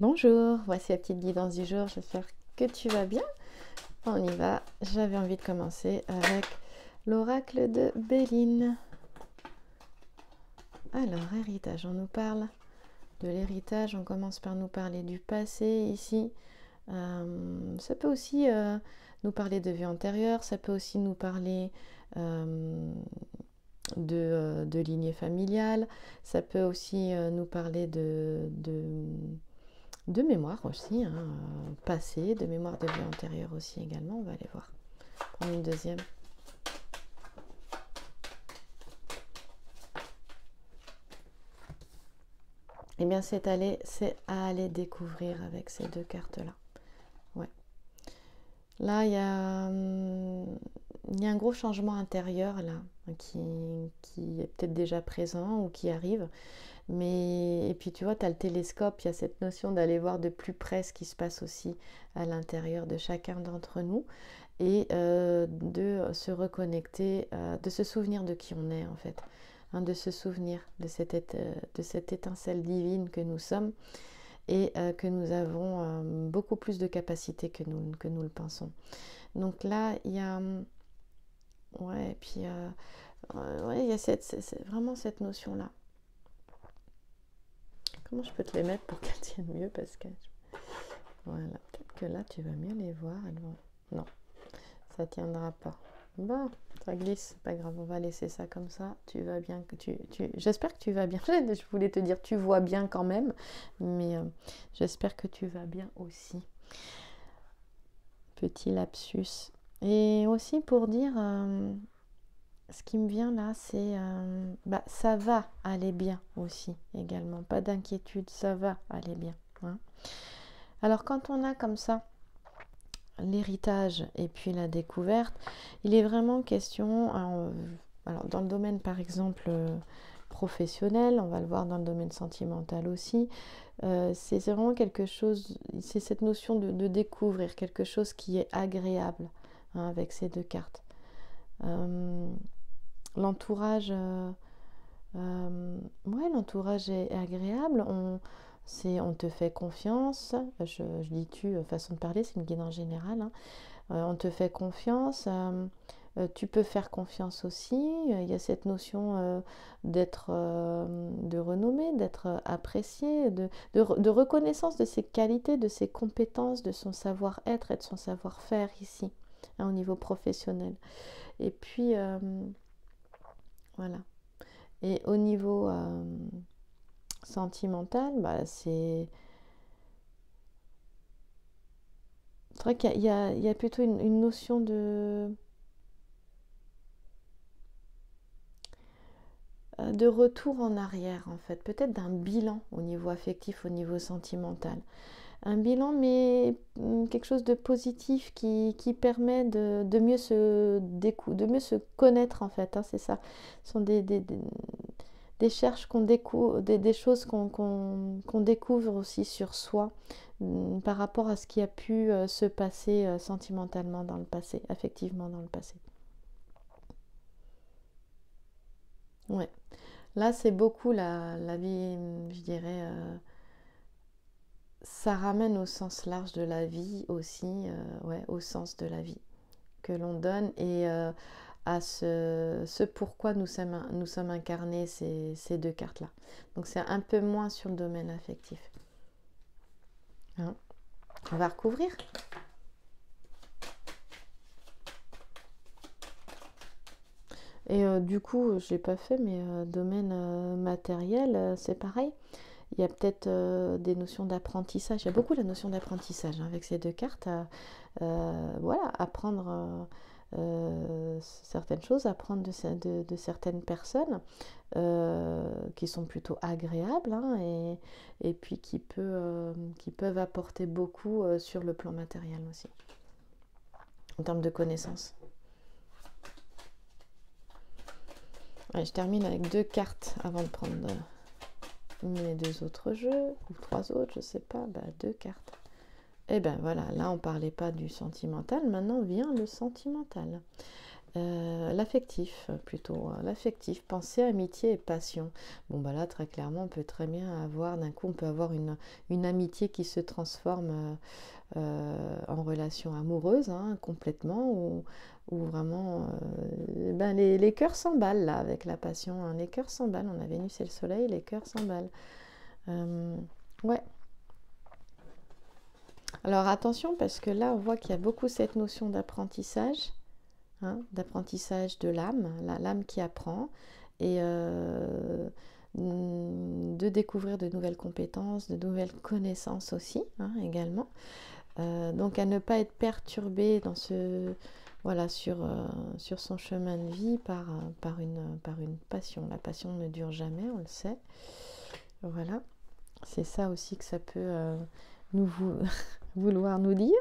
Bonjour, voici la petite guidance du jour, j'espère que tu vas bien. On y va, j'avais envie de commencer avec l'oracle de Béline. Alors, héritage, on nous parle de l'héritage, on commence par nous parler du passé ici. Euh, ça peut aussi euh, nous parler de vie antérieure, ça peut aussi nous parler euh, de, de, lignée familiale, ça peut aussi nous parler de, de, mémoire aussi, hein, passé, de mémoire de vie antérieure aussi également, on va aller voir. Prendre une deuxième. Eh bien, c'est à aller découvrir avec ces deux cartes-là. Ouais. Là, il y, a, hum, y a un gros changement intérieur là, qui, est peut-être déjà présent ou qui arrive. Mais, et puis tu vois, tu as le télescope, il y a cette notion d'aller voir de plus près ce qui se passe aussi à l'intérieur de chacun d'entre nous et euh, de se reconnecter, euh, de se souvenir de qui on est en fait. Hein, de se souvenir de cette, étincelle divine que nous sommes et euh, que nous avons beaucoup plus de capacité que nous, que nous le pensons. Donc là, il y a... Ouais, puis... ouais, il y a cette, vraiment cette notion-là. Comment je peux te les mettre pour qu'elles tiennent mieux que... Voilà, peut-être que là, tu vas mieux les voir. Non, ça tiendra pas. Bon, ça glisse, pas grave, on va laisser ça comme ça. Tu vas bien, tu, tu... j'espère que tu vas bien. Je voulais te dire tu vois bien quand même, mais euh, j'espère que tu vas bien aussi. Petit lapsus. Et aussi pour dire, euh, ce qui me vient là, c'est euh, bah, ça va aller bien aussi également. Pas d'inquiétude, ça va aller bien. Hein. Alors quand on a comme ça l'héritage et puis la découverte, il est vraiment question, alors, dans le domaine par exemple euh, professionnel, on va le voir dans le domaine sentimental aussi, euh, c'est vraiment quelque chose, c'est cette notion de, découvrir quelque chose qui est agréable hein, avec ces deux cartes. Euh, l'entourage, ouais, l'entourage est, agréable. On, on te fait confiance, je, dis tu, euh, façon de parler, c'est une guide en général, hein. euh, on te fait confiance, euh, tu peux faire confiance aussi, il y a cette notion d'être de renommée, d'être apprécié, de, reconnaissance de ses qualités, de ses compétences, de son savoir-être et de son savoir-faire ici, hein, au niveau professionnel. Et puis, voilà. Et au niveau sentimentale, bah, c'est. C'est vrai qu'il y, a plutôt une, notion de. Euh, de retour en arrière en fait, peut-être d'un bilan au niveau affectif, au niveau sentimental. Un bilan, mais hum, quelque chose de positif qui, permet de, mieux se de mieux se connaître en fait. Hein, c'est ça. Ce sont des, des qu'on découvre, des, choses qu'on découvre aussi sur soi mm, par rapport à ce qui a pu euh, se passer euh, sentimentalement dans le passé, affectivement dans le passé. Ouais. Là, c'est beaucoup la, vie, je dirais, euh, ça ramène au sens large de la vie aussi, ouais, au sens de la vie que l'on donne et à ce, pourquoi nous sommes, incarnés ces, deux cartes-là. Donc c'est un peu moins sur le domaine affectif. Hein? On va recouvrir? Et euh, du coup, je n'ai pas fait, mais euh, domaine euh, matériel, c'est pareil. Il y a peut-être des notions d'apprentissage. Il y a beaucoup la notion d'apprentissage hein, avec ces deux cartes. voilà, apprendre euh, certaines choses, apprendre de, certaines personnes euh, qui sont plutôt agréables hein, et, puis qui, peut, euh, qui, peuvent apporter beaucoup sur le plan matériel aussi, en termes de connaissances. je termine avec deux cartes avant de prendre mes deux autres jeux, ou trois autres, je sais pas, bah, deux cartes. Et eh bien voilà, là on parlait pas du sentimental, maintenant vient le sentimental. Euh, l'affectif plutôt, hein, l'affectif, pensée, amitié et passion. Bon bah là très clairement on peut très bien avoir, d'un coup on peut avoir une, une amitié qui se transforme euh, euh, en relation amoureuse hein, complètement, ou, vraiment ben les, les cœurs s'emballent là avec la passion, hein. les cœurs s'emballent, on a Vénus et le Soleil, les cœurs s'emballent. ouais. Alors attention parce que là on voit qu'il y a beaucoup cette notion d'apprentissage Hein, d'apprentissage de l'âme, l'âme qui apprend, et euh, de découvrir de nouvelles compétences, de nouvelles connaissances aussi, hein, également. Euh, donc à ne pas être perturbé dans ce, voilà, sur, euh, son chemin de vie par, une, passion. La passion ne dure jamais, on le sait. Voilà, c'est ça aussi que ça peut vouloir nous dire.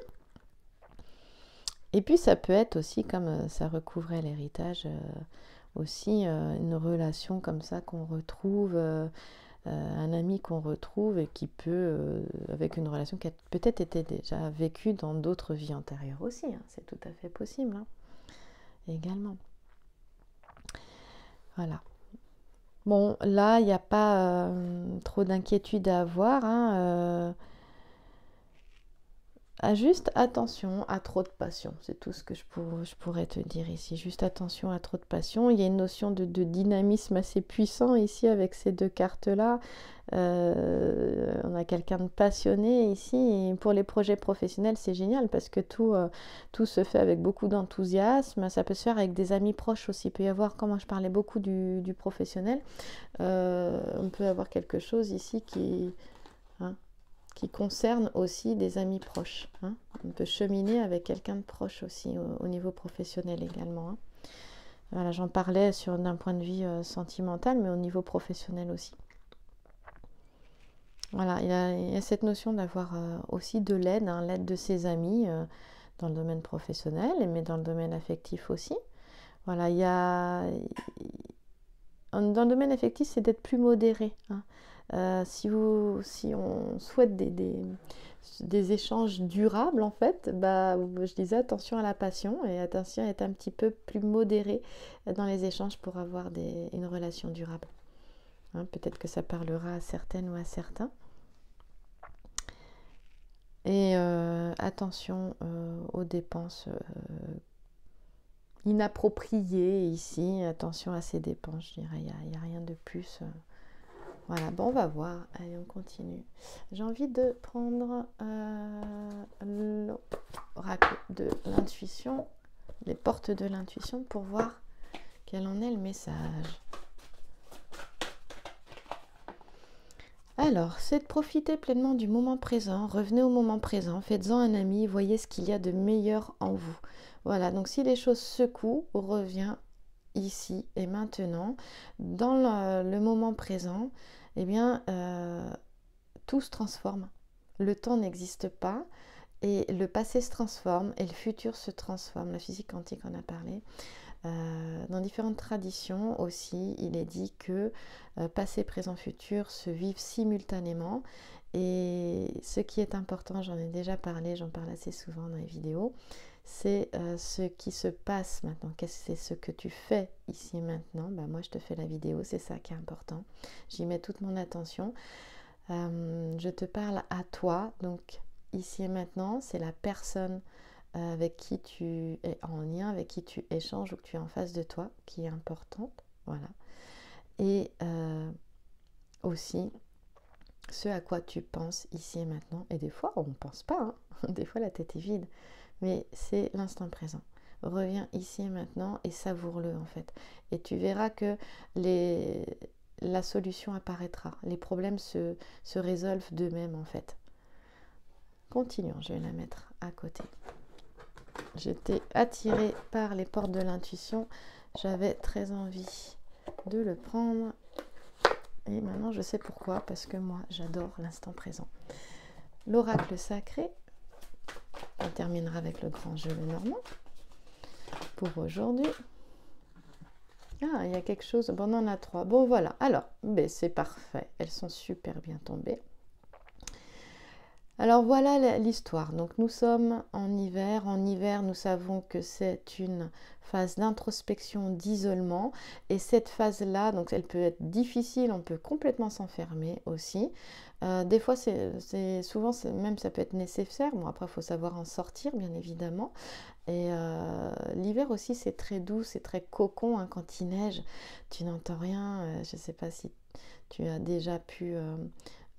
Et puis ça peut être aussi, comme euh, ça recouvrait l'héritage, euh, aussi euh, une relation comme ça qu'on retrouve, un ami qu'on retrouve et qui peut, avec une relation qui a peut-être été déjà vécue dans d'autres vies antérieures aussi, hein. c'est tout à fait possible hein, également. Voilà. Bon, là, il n'y a pas trop d'inquiétude à avoir. Hein, ah, juste attention à trop de passion, c'est tout ce que je, pourrais te dire ici. Juste attention à trop de passion. Il y a une notion de, dynamisme assez puissant ici avec ces deux cartes-là. Euh, on a quelqu'un de passionné ici. Pour les projets professionnels, c'est génial parce que tout, euh, tout se fait avec beaucoup d'enthousiasme. Ça peut se faire avec des amis proches aussi. Peut y avoir, comme je parlais beaucoup du, professionnel, euh, on peut avoir quelque chose ici qui... Qui concerne aussi des amis proches. Hein. On peut cheminer avec quelqu'un de proche aussi au, niveau professionnel également. Hein. Voilà, j'en parlais sur d'un point de vue euh, sentimental, mais au niveau professionnel aussi. Voilà, il y a, cette notion d'avoir euh, aussi de l'aide, hein, l'aide de ses amis euh, dans le domaine professionnel, mais dans le domaine affectif aussi. Voilà, il y a dans le domaine affectif, c'est d'être plus modéré. Euh, si, vous, si on souhaite des, des, échanges durables, en fait, bah, je disais attention à la passion et attention à être un petit peu plus modéré dans les échanges pour avoir des, une relation durable. Hein, peut-être que ça parlera à certaines ou à certains. Et euh, attention euh, aux dépenses inappropriées ici. Attention à ces dépenses, je dirais. Il n'y a, rien de plus. Voilà, bon, on va voir. Allez, on continue. J'ai envie de prendre euh, l'oracle de l'intuition, les portes de l'intuition, pour voir quel en est le message. Alors, c'est de profiter pleinement du moment présent. Revenez au moment présent, faites-en un ami, voyez ce qu'il y a de meilleur en vous. Voilà, donc si les choses secouent, reviens ici et maintenant, dans le moment présent eh bien, euh, tout se transforme. Le temps n'existe pas et le passé se transforme et le futur se transforme. La physique quantique en a parlé. Euh, dans différentes traditions aussi, il est dit que euh, passé, présent, futur se vivent simultanément. Et ce qui est important, j'en ai déjà parlé, j'en parle assez souvent dans les vidéos, c'est euh, ce qui se passe maintenant. Qu'est-ce c'est ce que tu fais ici et maintenant? Bah, Moi, je te fais la vidéo, c'est ça qui est important. J'y mets toute mon attention. Euh, je te parle à toi, donc ici et maintenant, c'est la personne euh, avec qui tu es en lien, avec qui tu échanges ou que tu es en face de toi qui est importante. Voilà. Et aussi ce à quoi tu penses ici et maintenant. Et des fois, on ne pense pas. Hein. Des fois, la tête est vide mais c'est l'instant présent. Reviens ici et maintenant et savoure-le en fait. Et tu verras que les, la solution apparaîtra. Les problèmes se, se résolvent d'eux-mêmes en fait. Continuons, je vais la mettre à côté. J'étais attirée par les portes de l'intuition. J'avais très envie de le prendre. Et maintenant je sais pourquoi, parce que moi j'adore l'instant présent. L'oracle sacré on terminera avec le grand jeu normand pour aujourd'hui. Ah, il y a quelque chose. Bon, on en a trois. Bon, voilà. Alors, ben, c'est parfait. Elles sont super bien tombées. Alors voilà l'histoire. Donc nous sommes en hiver. En hiver, nous savons que c'est une phase d'introspection, d'isolement. Et cette phase-là, donc elle peut être difficile, on peut complètement s'enfermer aussi. Euh, des fois, c'est souvent, même ça peut être nécessaire. Bon, après, il faut savoir en sortir, bien évidemment. Et euh, l'hiver aussi, c'est très doux, c'est très cocon. Hein, quand il neige, tu n'entends rien. Euh, je ne sais pas si tu as déjà pu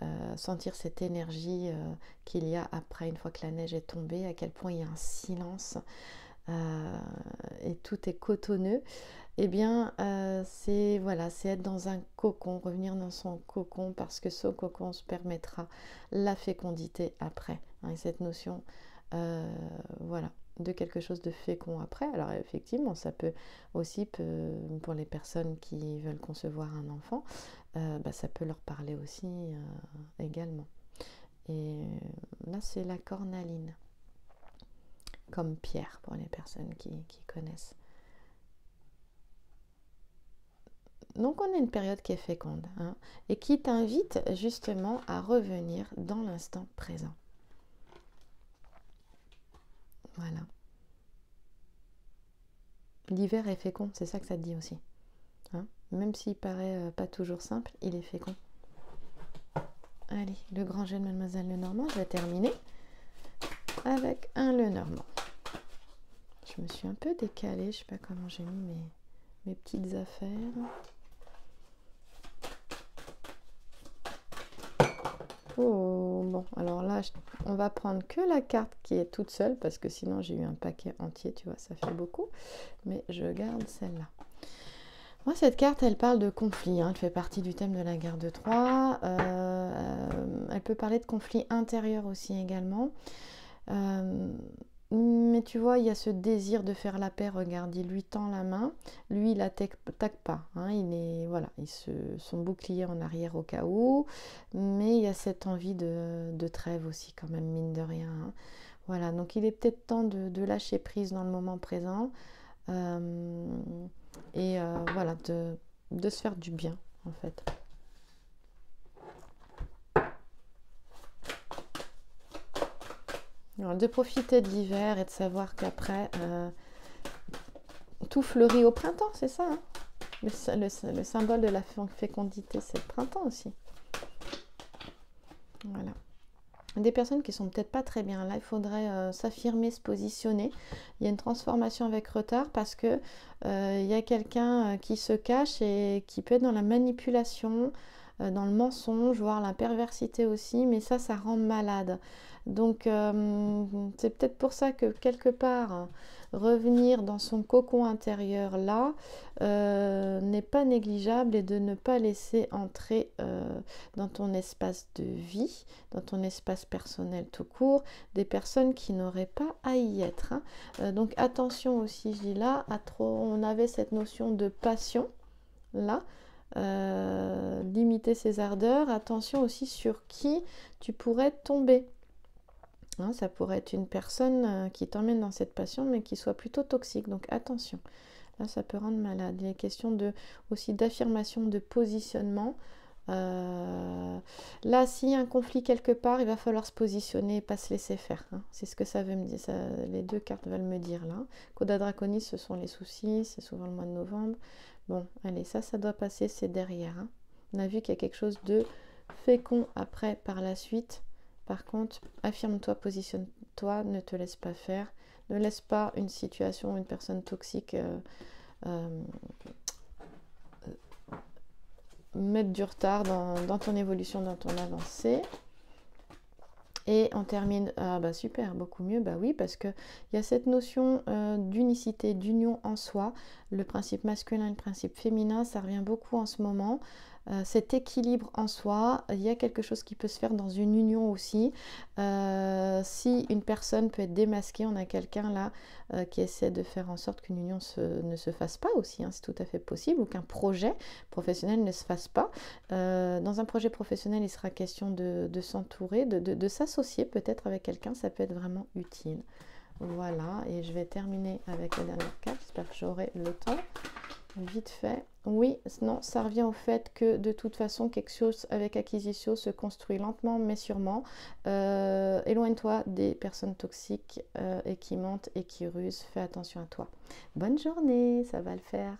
euh, sentir cette énergie euh, qu'il y a après, une fois que la neige est tombée, à quel point il y a un silence euh, et tout est cotonneux. Eh bien, c'est voilà, c'est être dans un cocon, revenir dans son cocon parce que ce cocon se permettra la fécondité après. Hein, et cette notion, voilà, de quelque chose de fécond après. Alors effectivement, ça peut aussi, pour les personnes qui veulent concevoir un enfant, euh, bah, ça peut leur parler aussi euh, également. Et là, c'est la cornaline, comme pierre pour les personnes qui, connaissent. Donc on a une période qui est féconde hein, et qui t'invite justement à revenir dans l'instant présent. Voilà. L'hiver est fécond, c'est ça que ça te dit aussi. Même s'il paraît euh, pas toujours simple, il est fécond. Allez, le grand jeu de Mademoiselle Lenormand, je vais terminer avec un Lenormand. Je me suis un peu décalée, je sais pas comment j'ai mis mes, mes petites affaires. Oh, bon, alors là, on va prendre que la carte qui est toute seule parce que sinon j'ai eu un paquet entier, tu vois, ça fait beaucoup. Mais je garde celle-là. Moi, cette carte, elle parle de conflit. Hein. Elle fait partie du thème de la guerre de Troie. Euh, elle peut parler de conflit intérieur aussi également. Euh, mais tu vois, il y a ce désir de faire la paix. Regarde, il lui tend la main. Lui, il n'attaque pas. Hein. Il est voilà, il se, son bouclier en arrière au cas où. Mais il y a cette envie de, trêve aussi, quand même, mine de rien. Hein. Voilà, donc il est peut-être temps de, lâcher prise dans le moment présent. Euh, et euh, voilà, de, se faire du bien, en fait. de profiter de l'hiver et de savoir qu'après, euh, tout fleurit au printemps, c'est ça. Hein? Le, symbole de la fécondité, c'est le printemps aussi. Voilà. Des personnes qui sont peut-être pas très bien là, il faudrait euh, s'affirmer, se positionner. Il y a une transformation avec retard parce que euh, il y a quelqu'un qui se cache et qui peut être dans la manipulation, dans le mensonge, voire la perversité aussi, mais ça, ça rend malade. Donc euh, c'est peut-être pour ça que quelque part, revenir dans son cocon intérieur là euh, n'est pas négligeable et de ne pas laisser entrer euh, dans ton espace de vie, dans ton espace personnel tout court, des personnes qui n'auraient pas à y être. Hein. donc attention aussi, je là, à trop, on avait cette notion de passion là. Limiter ses ardeurs, attention aussi sur qui tu pourrais tomber. Hein, ça pourrait être une personne euh, qui t'emmène dans cette passion, mais qui soit plutôt toxique. Donc attention. Là, ça peut rendre malade. Il a question de, aussi d'affirmation, de positionnement. Euh, là, s'il y a un conflit quelque part, il va falloir se positionner et pas se laisser faire. Hein. C'est ce que ça veut me dire. les deux cartes veulent me dire là. Coda Draconis, ce sont les soucis. C'est souvent le mois de novembre. Bon, allez, ça, ça doit passer. C'est derrière. Hein. On a vu qu'il y a quelque chose de fécond après par la suite. Par contre, affirme-toi, positionne-toi, ne te laisse pas faire. Ne laisse pas une situation, une personne toxique euh, euh, mettre du retard dans, ton évolution, dans ton avancée. Et on termine, ah bah super, beaucoup mieux, bah oui, parce qu'il y a cette notion euh, d'unicité, d'union en soi, le principe masculin, le principe féminin, ça revient beaucoup en ce moment. Euh, cet équilibre en soi, il y a quelque chose qui peut se faire dans une union aussi. Euh, si une personne peut être démasquée, on a quelqu'un là euh, qui essaie de faire en sorte qu'une union ne se fasse pas aussi, hein, c'est tout à fait possible, ou qu'un projet professionnel ne se fasse pas. dans un projet professionnel, il sera question de, s'entourer, de, s'associer peut-être avec quelqu'un, ça peut être vraiment utile. Voilà, et je vais terminer avec la dernière carte, j'espère que j'aurai le temps. Vite fait. Oui, non, ça revient au fait que de toute façon, quelque chose avec acquisition se construit lentement mais sûrement. Euh, éloigne-toi des personnes toxiques euh, et qui mentent et qui rusent. Fais attention à toi. Bonne journée, ça va le faire.